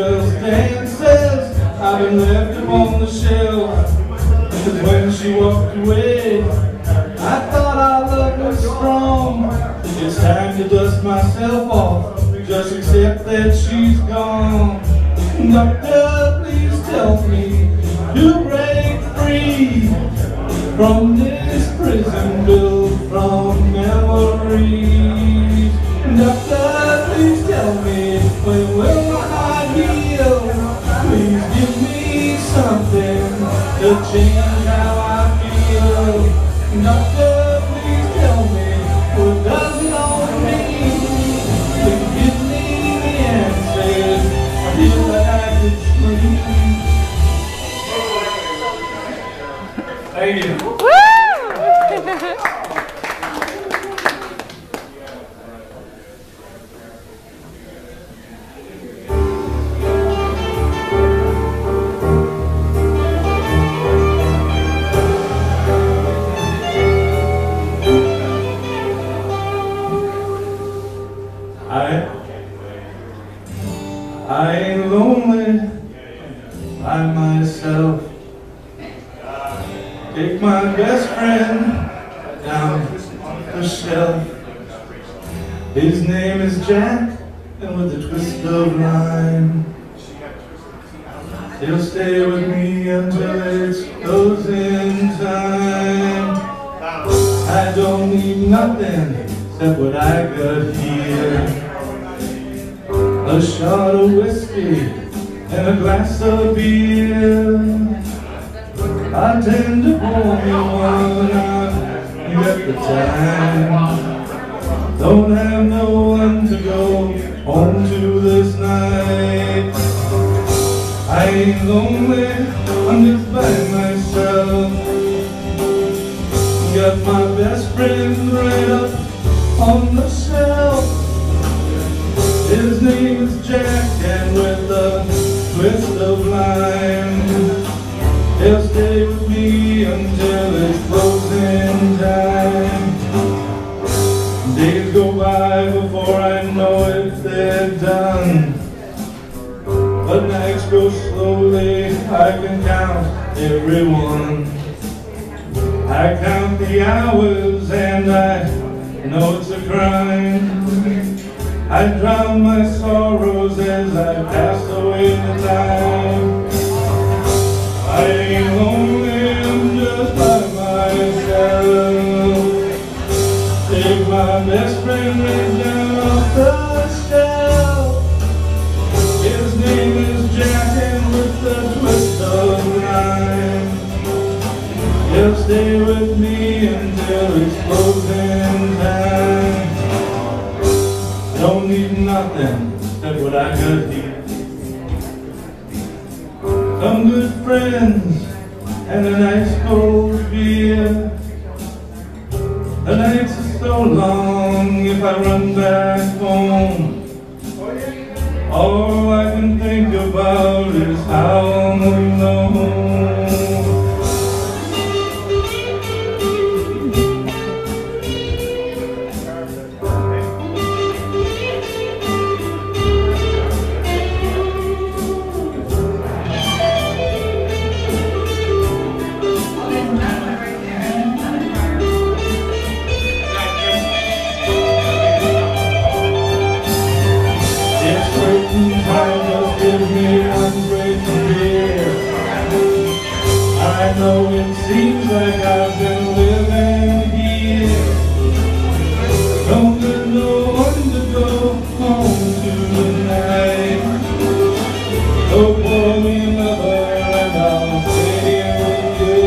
Just dancers. I've been left on the shelf. Cause when she walked away, I thought our love was strong. It's time to dust myself off. Just accept that she's gone. Friend down the shelf. His name is Jack, and with a twist of line, he'll stay with me until it's closing time. I don't need nothing except what I got here. A shot of whiskey and a glass of beer. I tend to pour me one out, you got the time. Don't have no one to go home to this night. I ain't lonely, I'm just by myself. Got my best can count everyone. I count the hours and I know it's a crime. I drown my sorrows as I pass away in time. Don't need nothing except what I got here. Some good friends and a nice cold beer. The nights are so long if I run back home. All I can think about is how I'm alone. I know it seems like I've been living here. No one to go home to tonight. Pour me another and I'll stay with you.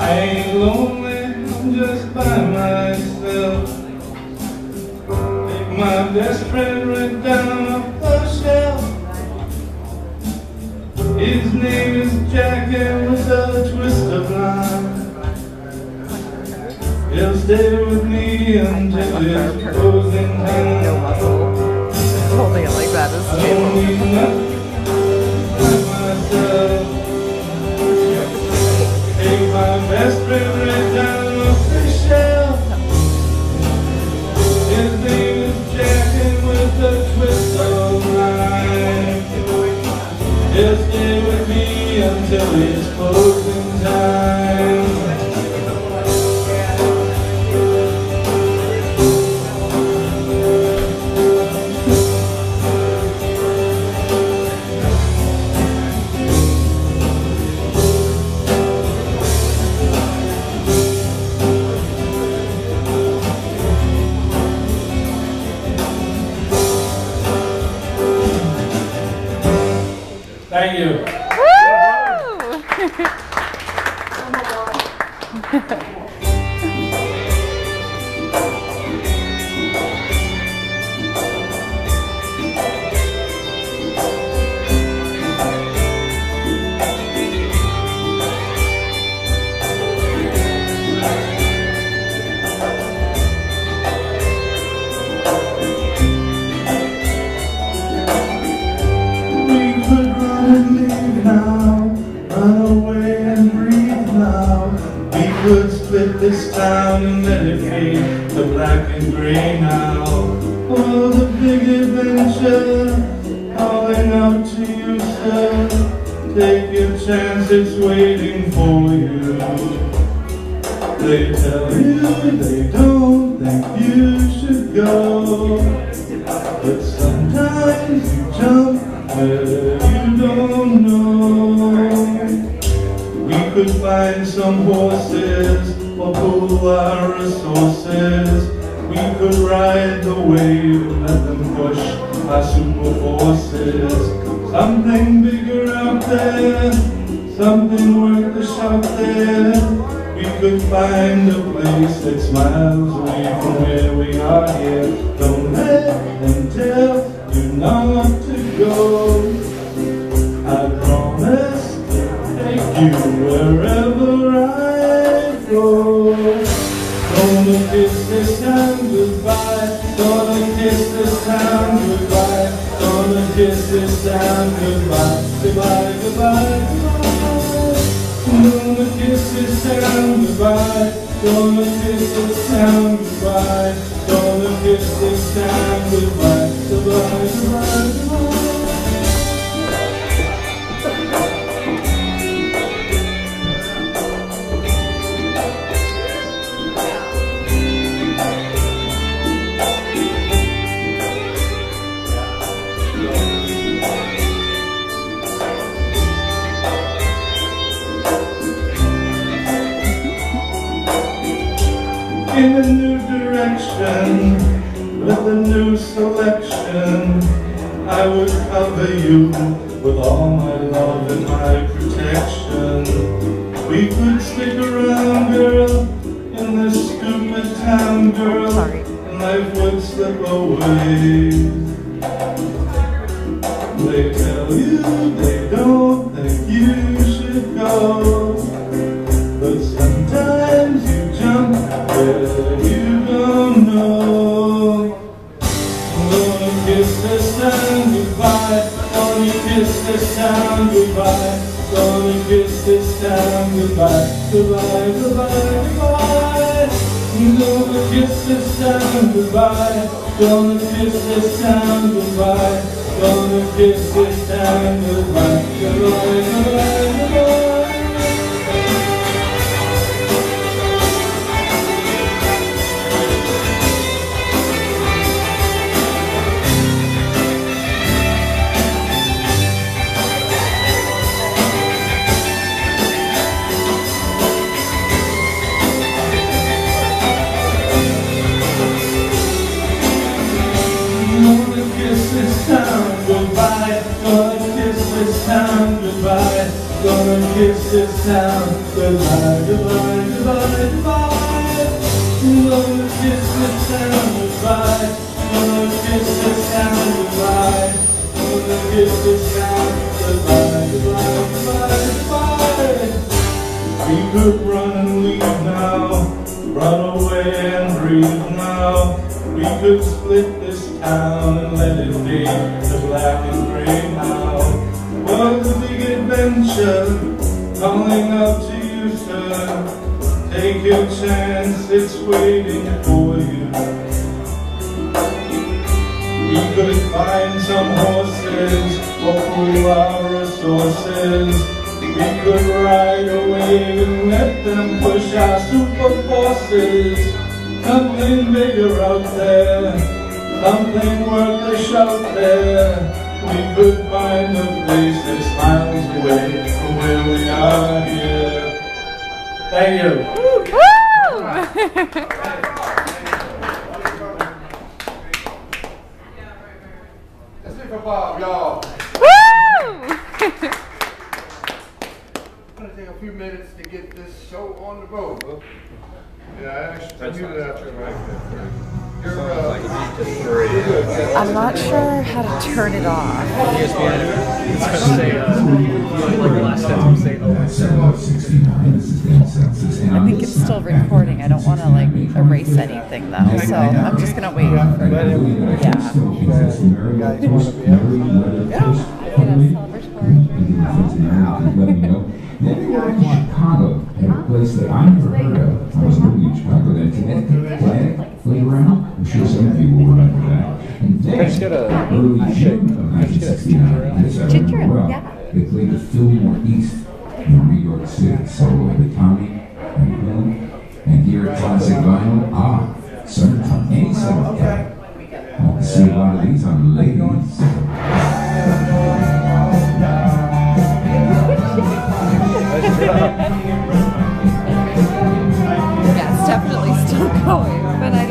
I ain't lonely, I'm just by myself. Take my best friend right down off the shelf. His name is Jack and with a twist of line. He'll stay with me until his closing time. Holding it like that is myself. Take my best friend right this town and let it fade to black and gray now. Oh, the big adventure, calling out to you, sir. Take your chance, it's waiting for you. They tell you they don't think you should go. But sometimes you jump where you don't know. We could find some horses or pool our resources. We could ride the wave and let them push our super forces. Something bigger out there, something worth the shot there. We could find a place six miles away from where we are here. Don't let them tell this town goodbye. Gonna kiss this town goodbye. Goodbye, goodbye, goodbye. In a new direction with a new selection. I would cover you with all my love and my protection. We could stick around, girl, in this stupid town, girl, Sorry. and life would slip away. They tell you they this town goodbye. Gonna kiss this town goodbye. Gonna kiss this town goodbye. Goodbye, goodbye, goodbye. This town goodbye, goodbye, goodbye, goodbye. Gonna kiss this town goodbye. Gonna kiss this town goodbye. Gonna kiss this town goodbye, goodbye, goodbye, goodbye. We could run and leave now, run away and breathe now. We could split this town and let it be the black and gray now. Was a big adventure calling out to you, sir. Take your chance, it's waiting for you. We could find some horses or pool our resources. We could ride away and let them push our super forces. Something bigger out there, something worth a shout there. We could find a place that's miles away from where we are here. Thank you. That's it for Bob, y'all. Woo! I'm gonna take a few minutes to get this show on the road. Yeah, I actually muted out your mic there. You're, you're good. yeah. I'm not sure how to turn it off. It's gonna say, like the last sentence, say, oh, I think it's still recording. I don't want to like erase anything though, so I'm just gonna wait for yeah. Chicago at a place that I never heard of. I was living in Chicago then. Connecticut Flag Playground. I'm sure some of you will remember that. And then, just get a early shake? June of Can I just get a 1969, yes, I remember Ginger ale, yeah. they played the Fillmore East in New York City. So the Tommy and Bill and here at Classic Vinyl, ah, summertime, any summertime. I can see a lot of these on the ladies. Yeah, it's definitely still going, but I